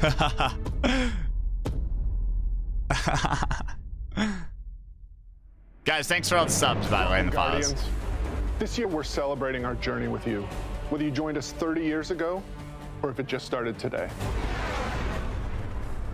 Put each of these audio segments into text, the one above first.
Guys, thanks for all the subs, by the way, in the files. This year, we're celebrating our journey with you, whether you joined us 30 years ago or if it just started today.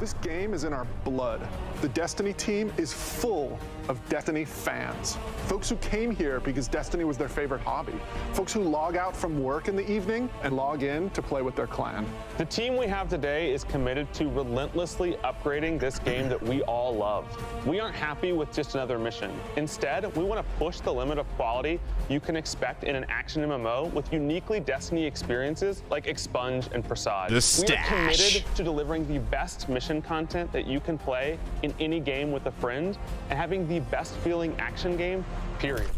This game is in our blood. The Destiny team is full of Destiny fans. Folks who came here because Destiny was their favorite hobby. Folks who log out from work in the evening and log in to play with their clan. The team we have today is committed to relentlessly upgrading this game that we all love. We aren't happy with just another mission. Instead, we want to push the limit of quality you can expect in an action MMO with uniquely Destiny experiences like Expunge and Facade. The stash. We are committed to delivering the best mission content that you can play in any game with a friend and having the best feeling action game, period.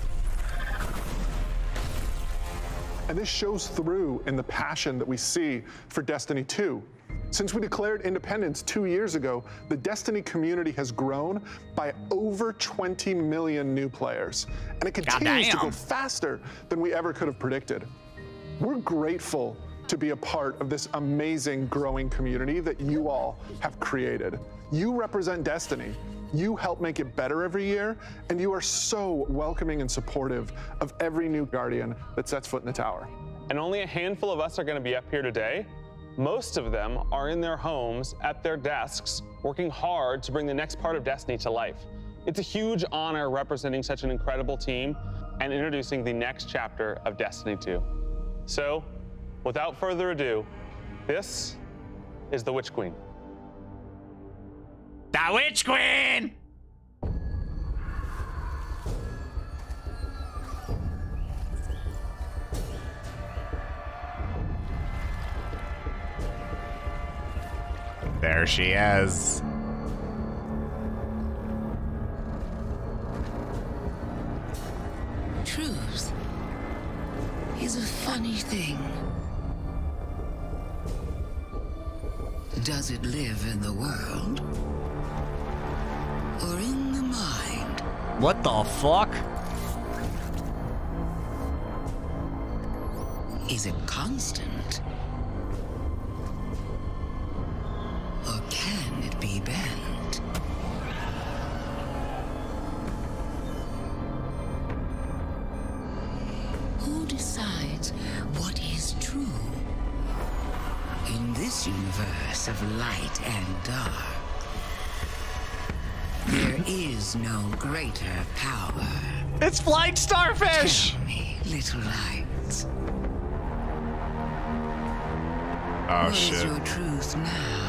And this shows through in the passion that we see for Destiny 2. Since we declared independence two years ago, the Destiny community has grown by over 20 million new players. And it continues to go faster than we ever could have predicted. We're grateful to be a part of this amazing growing community that you all have created. You represent Destiny. You help make it better every year, and you are so welcoming and supportive of every new Guardian that sets foot in the tower. And only a handful of us are going to be up here today. Most of them are in their homes, at their desks, working hard to bring the next part of Destiny to life. It's a huge honor representing such an incredible team and introducing the next chapter of Destiny 2. So, without further ado, this is the Witch Queen. The Witch Queen! There she is. What the fuck? Is it constant? There is no greater power. It's flying starfish! Tell me, little lights. Oh ah, what is shit. your truth now?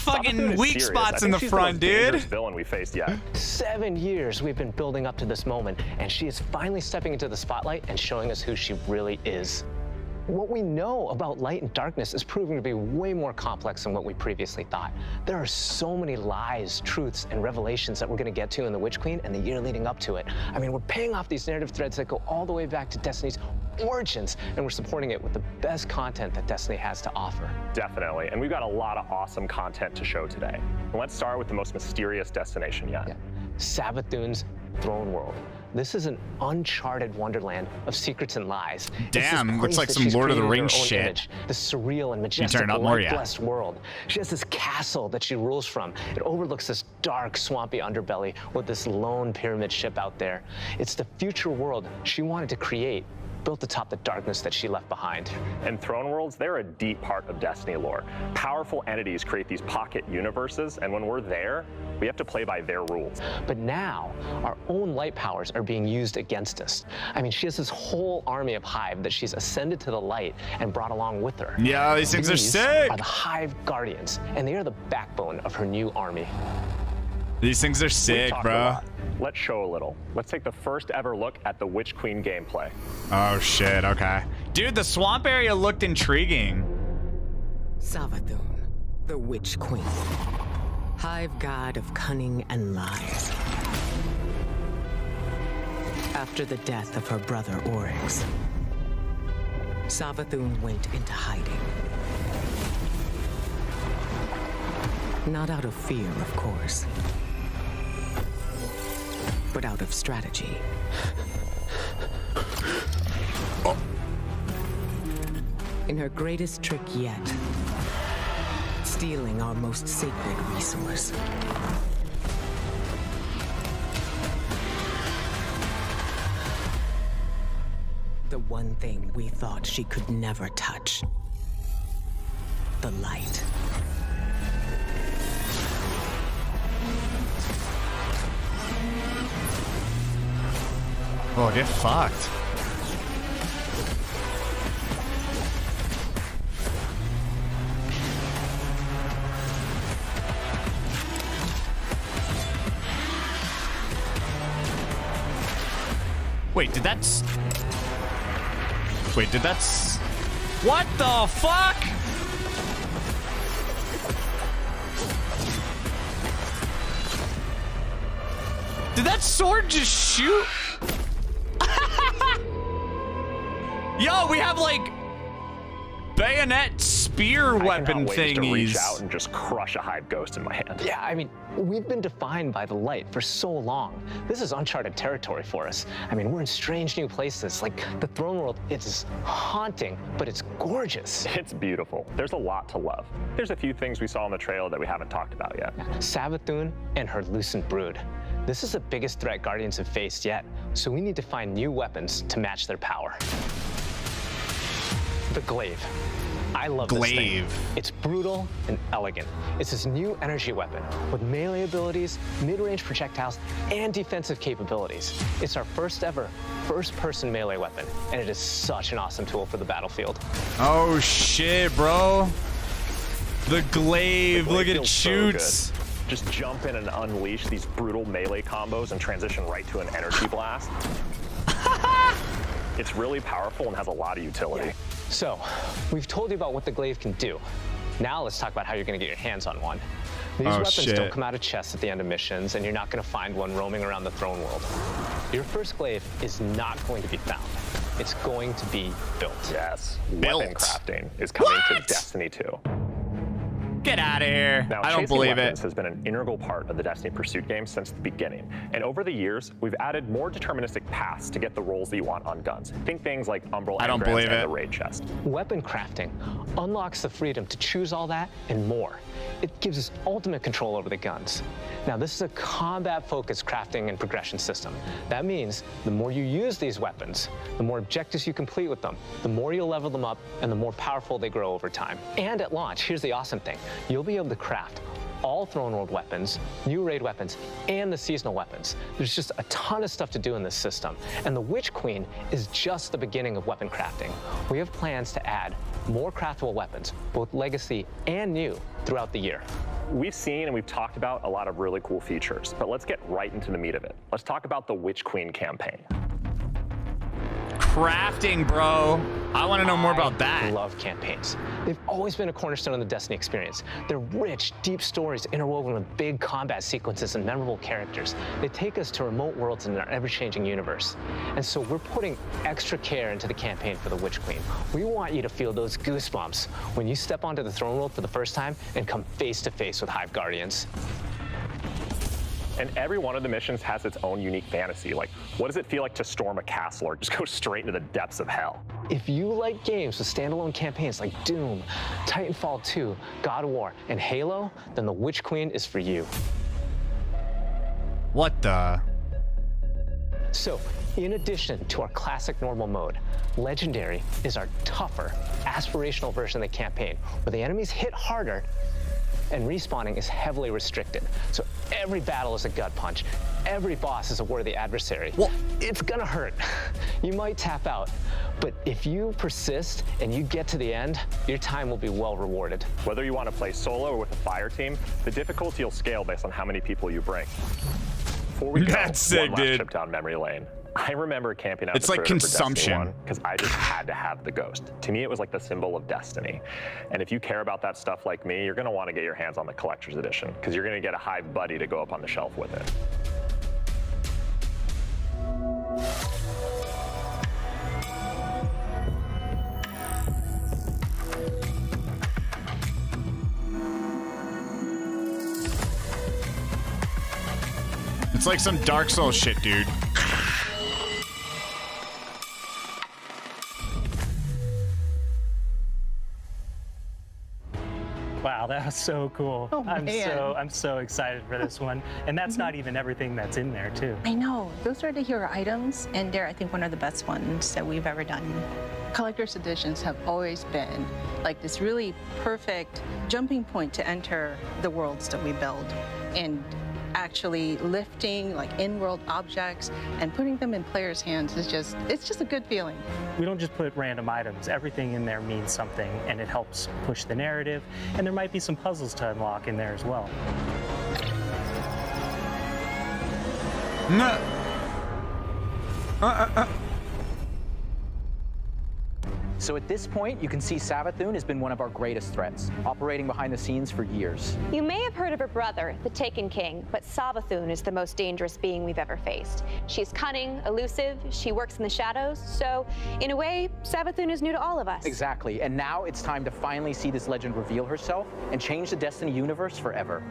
Fucking weak spots in the front, dude. Villain we faced yet. Seven years we've been building up to this moment, and she is finally stepping into the spotlight and showing us who she really is. What we know about light and darkness is proving to be way more complex than what we previously thought. There are so many lies, truths, and revelations that we're going to get to in The Witch Queen and the year leading up to it. I mean, we're paying off these narrative threads that go all the way back to Destiny's origins, and we're supporting it with the best content that Destiny has to offer. Definitely. And we've got a lot of awesome content to show today. Let's start with the most mysterious destination yet. Yeah. Savathun's Throne World. This is an uncharted wonderland of secrets and lies. Damn, looks like some Lord of the Rings her own shit. image, the surreal and majestic, turn it up more, yeah. light-blessed world. She has this castle that she rules from. It overlooks this dark, swampy underbelly with this lone pyramid ship out there. It's the future world she wanted to create, built atop the darkness that she left behind. And Throne Worlds, they're a deep part of Destiny lore. Powerful entities create these pocket universes, and when we're there, we have to play by their rules. But now, our own light powers are being used against us. I mean, she has this whole army of Hive that she's ascended to the light and brought along with her. Yeah, these things are These sick. are the Hive Guardians, and they are the backbone of her new army. These things are sick, bro. let's show a little. Let's take the first ever look at the Witch Queen gameplay. Oh shit, okay. Dude, the swamp area looked intriguing. Savathun, the Witch Queen. Hive god of cunning and lies. After the death of her brother Oryx, Savathun went into hiding. Not out of fear, of course, but out of strategy. In her greatest trick yet, stealing our most sacred resource. The one thing we thought she could never touch. The light. Oh, get fucked. Wait, did that... Wait, did that... What the fuck? Did that sword just shoot? Yo, we have like bayonet spear I cannot weapon wait to reach out and just crush a Hive Ghost in my hand. Yeah, I mean, we've been defined by the light for so long. This is uncharted territory for us. I mean, we're in strange new places. Like the throne world, it's haunting, but it's gorgeous. It's beautiful. There's a lot to love. There's a few things we saw on the trail that we haven't talked about yet. Savathun and her Lucent Brood. This is the biggest threat Guardians have faced yet, so we need to find new weapons to match their power. The Glaive. I love this thing. Glaive. It's brutal and elegant. It's this new energy weapon with melee abilities, mid-range projectiles, and defensive capabilities. It's our first ever first-person melee weapon, and it is such an awesome tool for the battlefield. Oh shit, bro. The glaive, Blade look at it feels so Just jump in and unleash these brutal melee combos and transition right to an energy blast. it's really powerful and has a lot of utility. So, we've told you about what the glaive can do. Now let's talk about how you're going to get your hands on one. These Oh, weapons shit. don't come out of chests at the end of missions, and you're not going to find one roaming around the throne world. Your first glaive is not going to be found. It's going to be built. Yes, Built. weapon crafting is coming What? to Destiny 2. Get out of here. Now, I don't chasing believe weapons it. has been an integral part of the Destiny Pursuit game since the beginning. And over the years, we've added more deterministic paths to get the rolls that you want on guns. Think things like Umbral I don't believe and it. the raid chest. Weapon crafting unlocks the freedom to choose all that and more. It gives us ultimate control over the guns. Now, this is a combat-focused crafting and progression system. That means the more you use these weapons, the more objectives you complete with them, the more you'll level them up, and the more powerful they grow over time. And at launch, here's the awesome thing. You'll be able to craft all Throne World weapons, new raid weapons, and the seasonal weapons. There's just a ton of stuff to do in this system, and the Witch Queen is just the beginning of weapon crafting. We have plans to add more craftable weapons, both legacy and new, throughout the year. We've seen and we've talked about a lot of really cool features, but let's get right into the meat of it. Let's talk about the Witch Queen campaign. Crafting, bro. I want to know more about that. I love campaigns. They've always been a cornerstone of the Destiny experience. They're rich, deep stories interwoven with big combat sequences and memorable characters. They take us to remote worlds in our ever-changing universe. And so we're putting extra care into the campaign for the Witch Queen. We want you to feel those goosebumps when you step onto the throne world for the first time and come face to face with Hive Guardians. And every one of the missions has its own unique fantasy. Like, what does it feel like to storm a castle or just go straight into the depths of hell? If you like games with standalone campaigns like Doom, Titanfall 2, God of War, and Halo, then the Witch Queen is for you. What the? So, in addition to our classic normal mode, Legendary is our tougher, aspirational version of the campaign, where the enemies hit harder and respawning is heavily restricted. So every battle is a gut punch. Every boss is a worthy adversary. Well- it's gonna hurt. You might tap out, but if you persist and you get to the end, your time will be well rewarded. Whether you want to play solo or with a fire team, the difficulty will scale based on how many people you bring. Before we go, sick, one last dude. trip down memory lane. I remember camping out. It's like consumption. because I just had to have the ghost. To me, it was like the symbol of destiny. And if you care about that stuff like me, you're gonna want to get your hands on the collector's edition because you're gonna get a Hive buddy to go up on the shelf with it. It's like some Dark Souls shit, dude. So cool. Oh, I'm man. so I'm so excited for this one. And that's not even everything that's in there too. I know. Those are the hero items, and they're, I think, one of the best ones that we've ever done. Collector's editions have always been like this really perfect jumping point to enter the worlds that we build. And actually lifting like in-world objects and putting them in players' hands is just, it's just a good feeling. We don't just put random items. Everything in there means something and it helps push the narrative. And there might be some puzzles to unlock in there as well. No. Uh, uh, uh. So at this point, you can see Savathun has been one of our greatest threats, operating behind the scenes for years. You may have heard of her brother, the Taken King, but Savathun is the most dangerous being we've ever faced. She's cunning, elusive, she works in the shadows, so in a way, Savathun is new to all of us. Exactly, and now it's time to finally see this legend reveal herself and change the Destiny universe forever.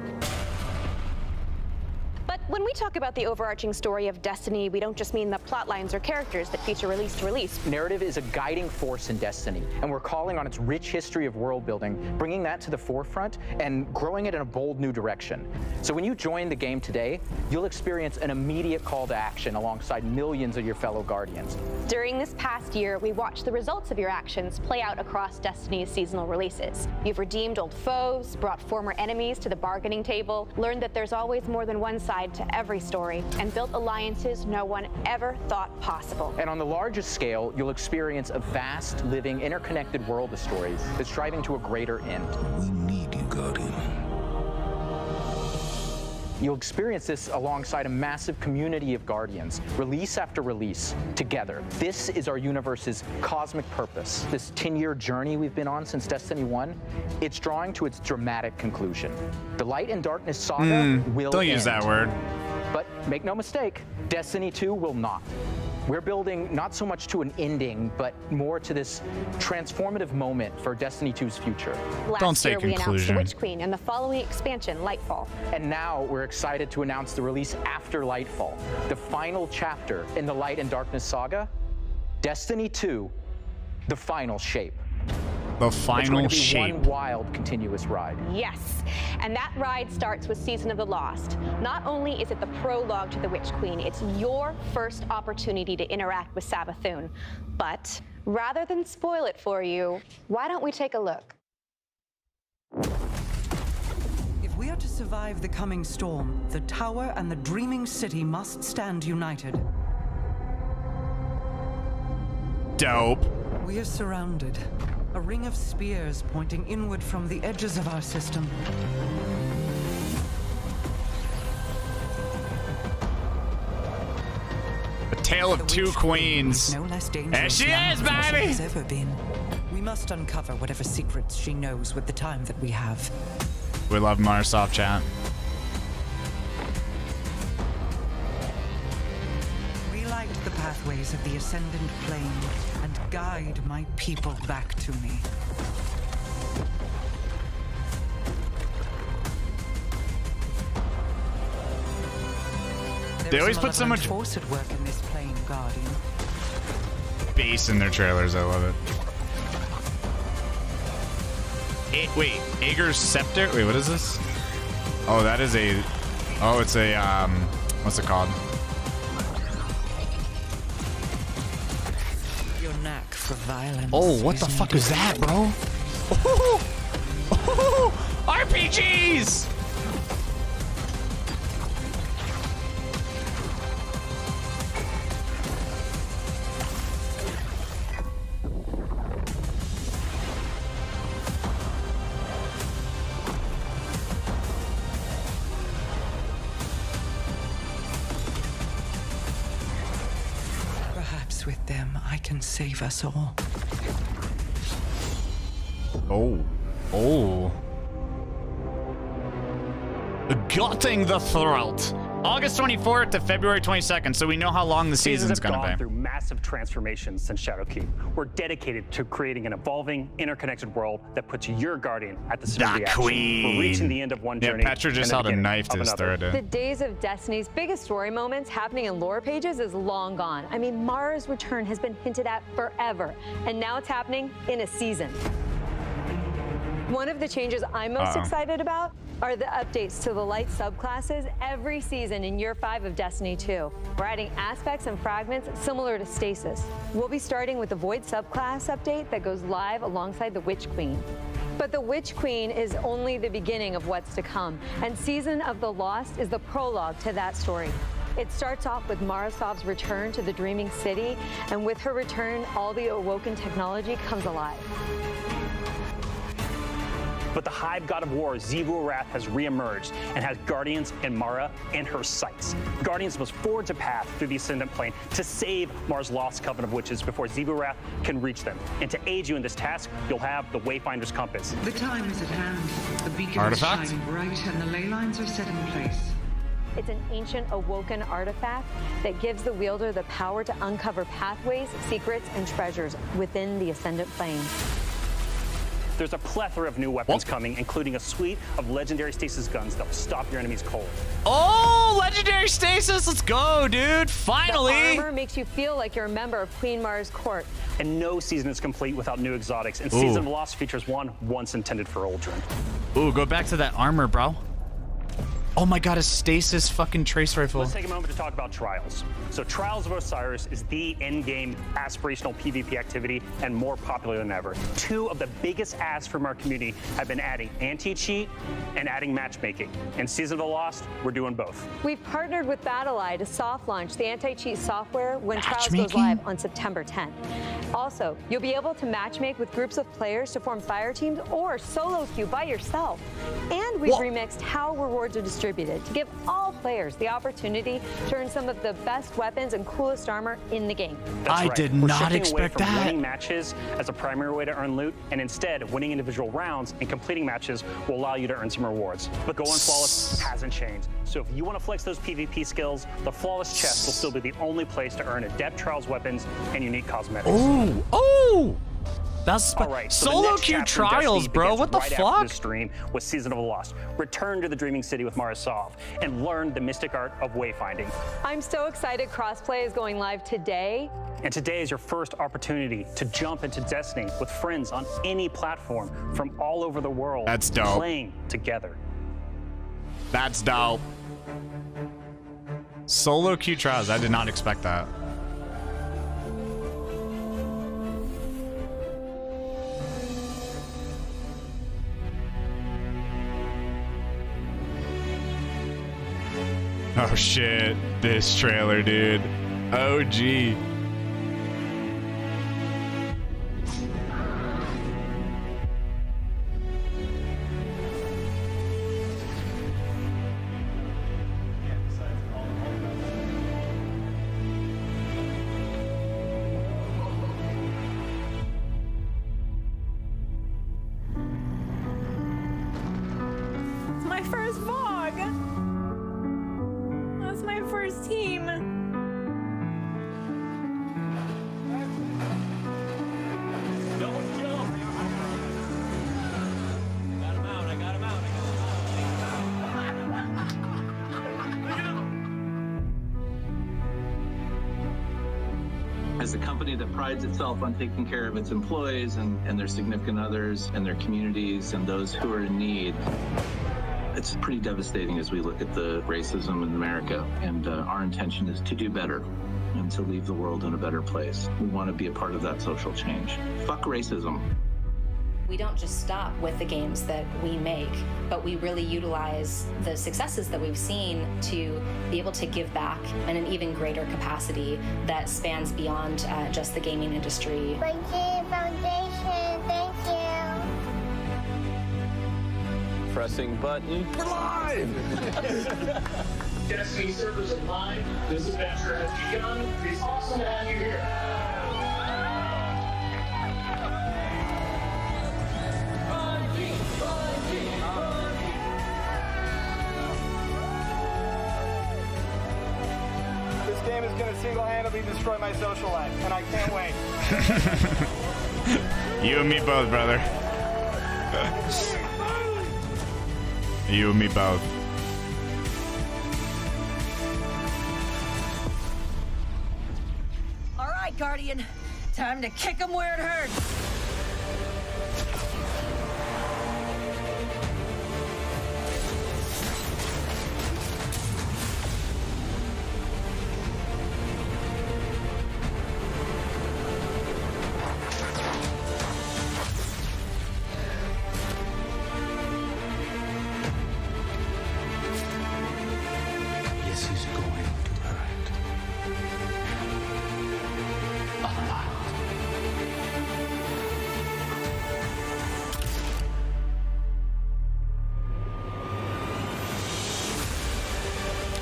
When we talk about the overarching story of Destiny, we don't just mean the plot lines or characters that feature release to release. Narrative is a guiding force in Destiny, and we're calling on its rich history of world building, bringing that to the forefront and growing it in a bold new direction. So when you join the game today, you'll experience an immediate call to action alongside millions of your fellow Guardians. During this past year, we watched the results of your actions play out across Destiny's seasonal releases. You've redeemed old foes, brought former enemies to the bargaining table, learned that there's always more than one side to every story, and built alliances no one ever thought possible. And on the largest scale, you'll experience a vast, living, interconnected world of stories that's striving to a greater end. We need you, Guardian. You'll experience this alongside a massive community of Guardians, release after release, together. This is our universe's cosmic purpose. This 10-year journey we've been on since Destiny 1, it's drawing to its dramatic conclusion. The Light and Darkness saga Mm, will don't use that word. But make no mistake, Destiny 2 will not. We're building not so much to an ending, but more to this transformative moment for Destiny 2's future. Last Don't say year, we announced conclusion. The Witch Queen and the following expansion, Lightfall. And now we're excited to announce the release after Lightfall, the final chapter in the Light and Darkness saga, Destiny 2, the final shape. The it's going final to be shape. one wild, continuous ride. Yes, and that ride starts with Season of the Lost. Not only is it the prologue to the Witch Queen, it's your first opportunity to interact with Savathun. But rather than spoil it for you, why don't we take a look? If we are to survive the coming storm, the tower and the dreaming city must stand united. Dope. We are surrounded. A ring of spears pointing inward from the edges of our system. A tale of two queens. No less There she is, than what she baby! ever been. We must uncover whatever secrets she knows with the time that we have. We love Microsoft chat. Pathways of the ascendant plane and guide my people back to me. There They always put so much- force at work in this plane, Guardian. Bass in their trailers. I love it. A- wait, Ager's scepter. Wait, what is this? Oh, that is a. Oh, it's a um. What's it called? Oh, what the fuck is that, bro? Oh, RPGs! Perhaps with them I can save us all. Oh. Oh. Gutting the throat. August 24th to February 22nd, so we know how long the Seasons season's have gonna gone be. through massive transformations since Shadowkeep. We're dedicated to creating an evolving, interconnected world that puts your guardian at the center of Da the action. Queen. We're reaching the end of one Yeah, journey. Petra just held a knife to his throat. The days of Destiny's biggest story moments happening in lore pages is long gone. I mean, Mara's return has been hinted at forever, and now it's happening in a season. One of the changes I'm most Uh-oh. excited about are the updates to the light subclasses every season in year five of Destiny 2. We're adding aspects and fragments similar to Stasis. We'll be starting with the Void subclass update that goes live alongside the Witch Queen. But the Witch Queen is only the beginning of what's to come, and Season of the Lost is the prologue to that story. It starts off with Mara Sov's return to the Dreaming City, and with her return, all the awoken technology comes alive. But the Hive God of War, Xivu Arath, has reemerged and has Guardians and Mara in her sights. Guardians must forge a path through the Ascendant Plane to save Mara's lost coven of witches before Xivu Arath can reach them. And to aid you in this task, you'll have the Wayfinder's Compass. The time is at hand. The beacon Artifact? is shining bright and the ley lines are set in place. It's an ancient awoken artifact that gives the wielder the power to uncover pathways, secrets, and treasures within the Ascendant Plane. There's a plethora of new weapons coming, including a suite of legendary stasis guns that will stop your enemies cold. Oh, legendary stasis! Let's go, dude! Finally! The armor makes you feel like you're a member of Queen Mara's court. And no season is complete without new exotics. And Ooh. Season of the Lost features one once intended for Uldren. Ooh, go back to that armor, bro. Oh my god, a stasis fucking trace rifle. Let's take a moment to talk about Trials. So Trials of Osiris is the in-game aspirational PvP activity and more popular than ever. Two of the biggest asks from our community have been adding anti-cheat and adding matchmaking. In Season of the Lost, we're doing both. We've partnered with BattlEye to soft launch the anti-cheat software when Trials goes live on September 10th. Also, you'll be able to matchmake with groups of players to form fire teams or solo queue by yourself. And we've remixed how rewards are distributed to give all players the opportunity to earn some of the best weapons and coolest armor in the game. That's I right. did We're not shifting expect away from that. winning matches as a primary way to earn loot, and instead, winning individual rounds and completing matches will allow you to earn some rewards. But Going Flawless hasn't changed. So if you want to flex those PvP skills, the Flawless chest will still be the only place to earn adept trials weapons and unique cosmetics. Oh, Oh, oh! That's All right, so solo next queue trials, bro. begins What the right After fuck? this stream with Season of the Lost. Return to the Dreaming City with Mara Sov and learn the mystic art of wayfinding. I'm so excited crossplay is going live today. And today is your first opportunity to jump into Destiny with friends on any platform from all over the world. That's dope. Playing together. That's dope. Solo queue trials. I did not expect that. Oh shit. This trailer, dude. Oh. Company that prides itself on taking care of its employees and, and their significant others and their communities and those who are in need, it's pretty devastating as we look at the racism in America. And uh, our intention is to do better and to leave the world in a better place. We want to be a part of that social change. Fuck racism. We don't just stop with the games that we make, but we really utilize the successes that we've seen to be able to give back in an even greater capacity that spans beyond uh, just the gaming industry. Foundation, thank you. Pressing button. We're live! Destiny servers online. This adventure has begun. It's awesome to have you here. Going destroy my social life, and I can't wait. You and me both, brother. you and me both. All right, Guardian. Time to kick him where it hurts.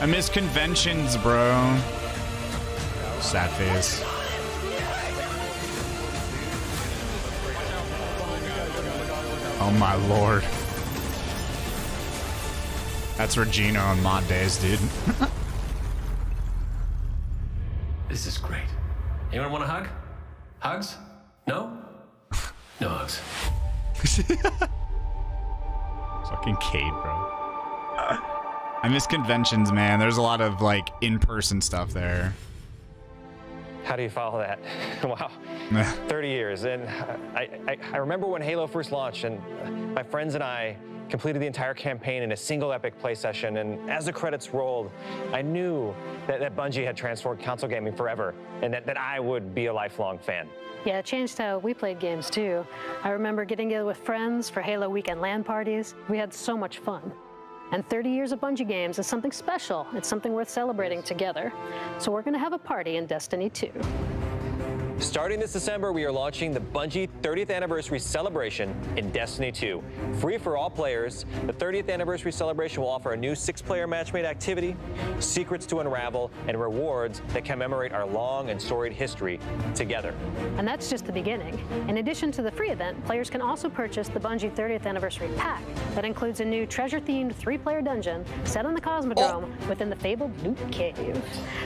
Miss conventions, bro. Sad face. Oh my lord. That's Regina on mod days, dude. This is great. Anyone want a hug? Hugs? No? No hugs. Fucking Cayde, bro. I miss conventions, man. There's a lot of like in-person stuff there. How do you follow that? wow. 30 years. And I, I, I remember when Halo first launched, and uh, my friends and I completed the entire campaign in a single epic play session. And as the credits rolled, I knew that, that Bungie had transformed console gaming forever and that, that I would be a lifelong fan. Yeah, it changed how we played games too. I remember getting together with friends for Halo weekend LAN parties. We had so much fun. And 30 years of Bungie games is something special. It's something worth celebrating together. So we're going to have a party in Destiny 2. Starting this December, we are launching the Bungie 30th Anniversary Celebration in Destiny 2. Free for all players, the 30th Anniversary Celebration will offer a new six-player matchmade activity, secrets to unravel, and rewards that commemorate our long and storied history together. And that's just the beginning. In addition to the free event, players can also purchase the Bungie 30th Anniversary Pack that includes a new treasure-themed three-player dungeon set on the Cosmodrome oh. within the fabled Loot Cave.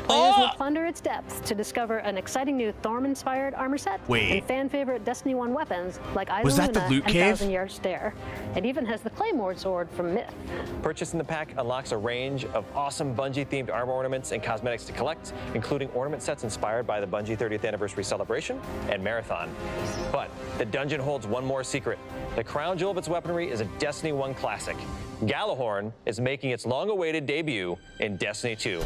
Oh. Players will plunder its depths to discover an exciting new Thorn-inspired armor set Wait. and fan-favorite Destiny 1 weapons like Eye Was that the Loot and Cave? Thousand Yard Stare. It even has the Claymore sword from Myth. Purchasing the pack unlocks a range of awesome Bungie-themed armor ornaments and cosmetics to collect, including ornament sets inspired by the Bungie 30th Anniversary Celebration and Marathon. But the dungeon holds one more secret. The crown jewel of its weaponry is a Destiny 1 classic. Gjallarhorn is making its long-awaited debut in Destiny 2.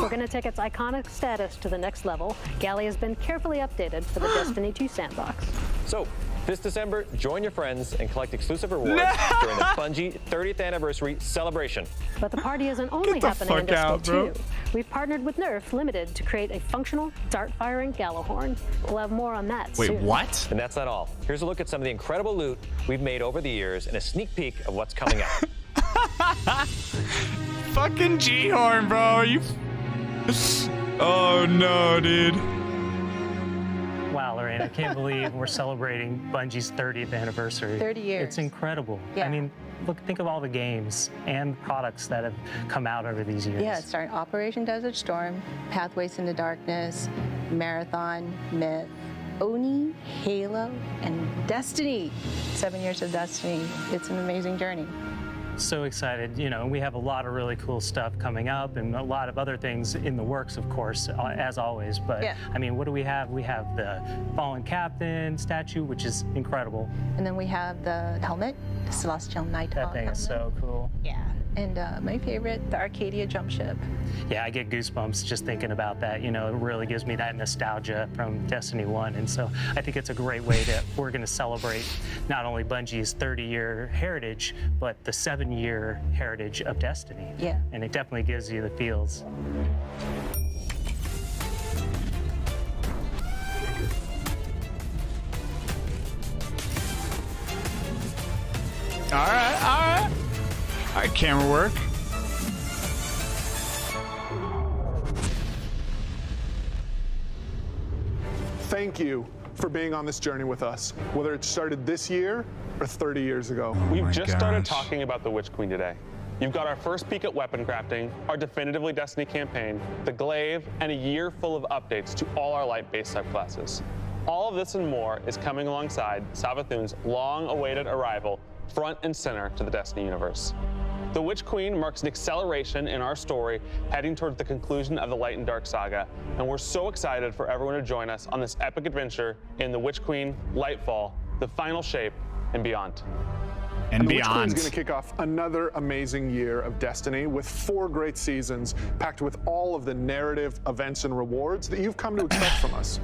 We're going to take its iconic status to the next level. Galley has been carefully updated for the Destiny 2 sandbox. So, this December, join your friends and collect exclusive rewards during the Bungie 30th Anniversary Celebration. But the party isn't only happening in Destiny out, bro. 2. We've partnered with Nerf Limited to create a functional dart-firing Gjallarhorn. We'll have more on that soon. What? And that's not all. Here's a look at some of the incredible loot we've made over the years and a sneak peek of what's coming up. Fucking G-Horn, bro. Are you... Oh no, dude. Wow, Lorraine, I can't believe we're celebrating Bungie's 30th anniversary. 30 years. It's incredible. Yeah. I mean, look, think of all the games and products that have come out over these years. Yeah, starting Operation Desert Storm, Pathways into Darkness, Marathon, Myth, Oni, Halo, and Destiny. Seven years of Destiny. It's an amazing journey. So excited. You know, we have a lot of really cool stuff coming up and a lot of other things in the works, of course, uh, as always. But Yeah. I mean, what do we have? We have the Fallen Captain statue, which is incredible. And then we have the helmet, the Celestial Knight. That thing is so cool. Yeah. And uh, my favorite, the Arcadia jump ship. Yeah, I get goosebumps just thinking about that. You know, it really gives me that nostalgia from Destiny 1. And so I think it's a great way that we're going to celebrate not only Bungie's 30 year heritage, but the seven year heritage of Destiny. Yeah. And it definitely gives you the feels. All right, all right. All right, camera work. Thank you for being on this journey with us, whether it started this year or 30 years ago. Oh We've my just started talking about the Witch Queen today. You've got our first peek at weapon crafting, our definitively Destiny campaign, the glaive, and a year full of updates to all our light-based subclasses. All of this and more is coming alongside Savathun's long-awaited arrival front and center to the Destiny universe. The Witch Queen marks an acceleration in our story heading towards the conclusion of the Light and Dark saga, and we're so excited for everyone to join us on this epic adventure in The Witch Queen, Lightfall, The Final Shape, and beyond. And the Witch Queen's beyond. going to kick off another amazing year of Destiny with four great seasons packed with all of the narrative, events, and rewards that you've come to expect from us.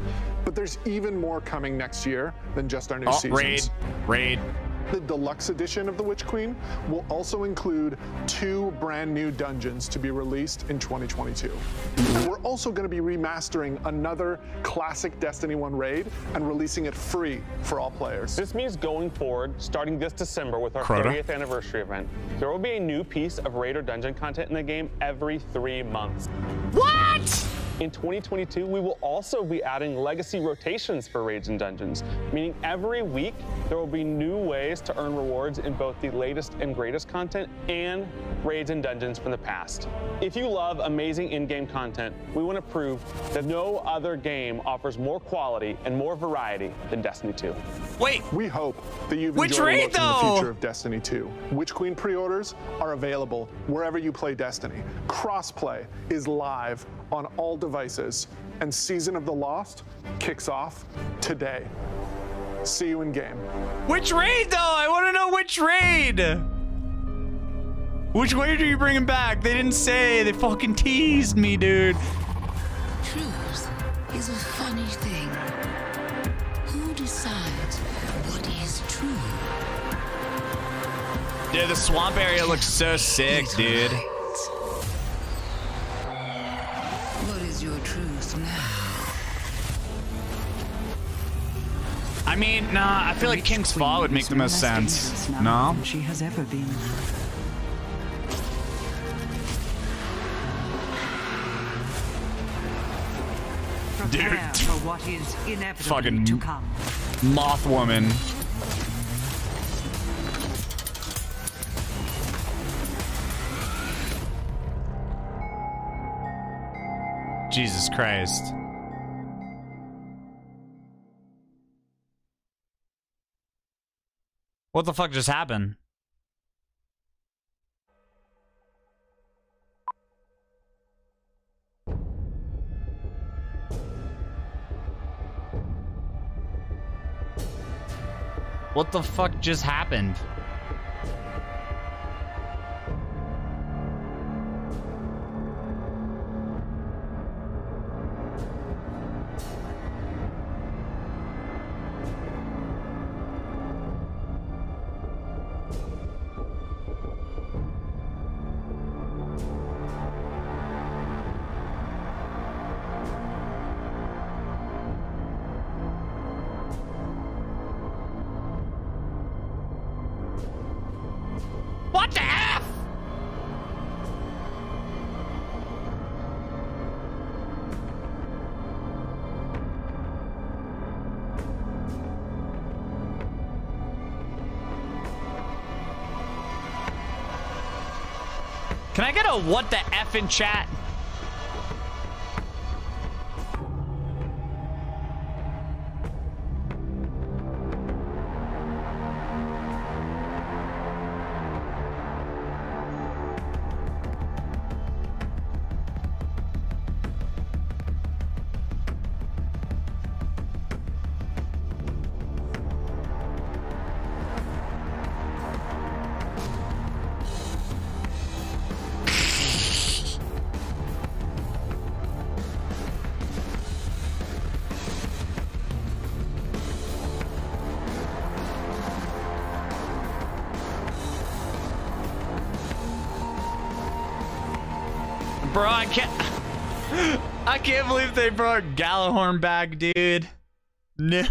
But there's even more coming next year than just our new Oh, seasons. raid, raid. The deluxe edition of The Witch Queen will also include two brand new dungeons to be released in 2022. And we're also going to be remastering another classic Destiny 1 raid and releasing it free for all players. This means going forward, starting this December with our Crota. 30th anniversary event, there will be a new piece of raid or dungeon content in the game every three months. What? In 2022, we will also be adding legacy rotations for raids and dungeons, meaning every week there will be new ways to earn rewards in both the latest and greatest content and raids and dungeons from the past. If you love amazing in-game content, we want to prove that no other game offers more quality and more variety than Destiny 2. Wait. We hope that you've Which enjoyed raid, a though? the future of Destiny 2. Witch Queen pre-orders are available wherever you play Destiny. Crossplay is live on all devices, and Season of the Lost kicks off today. See you in game. Which raid, though? I want to know which raid. Which way are you bring him back? They didn't say. They fucking teased me, dude. Truth is a funny thing. Who decides what is true? Dude, the swamp area looks so sick, dude. What is your truth now? I mean, nah, I feel like King's Fall would make the most sense. No? she has ever been. What is inevitably Fucking to come. Moth woman. Jesus Christ. What the fuck just happened? What the fuck just happened? Can I get a what the F in chat? Bro, I can't. I can't believe they brought Gjallarhorn back, dude. No.